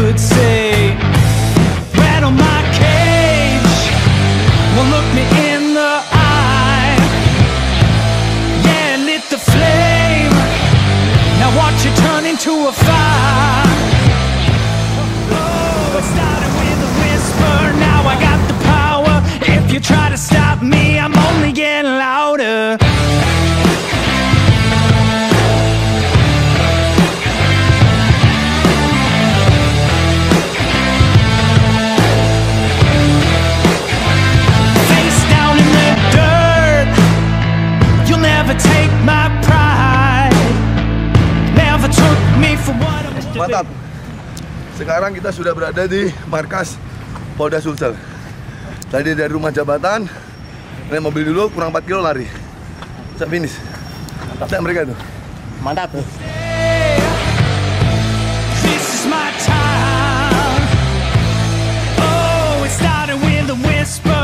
could say. Rattle my cage, won't look me in the eye. Yeah, lit the flame. Now watch it turn into a fire. Oh, it started with a whisper. Now I got the power. If you try to stop me, I'm only getting louder. Mantap. Sekarang kita sudah berada di markas Polda Sulsel. Tadi dari rumah jabatan, naik mobil dulu kurang 4 kilo lari. Bisa finish. Dan mereka tuh. Mantap. This is my time. Oh, it started with a whisper.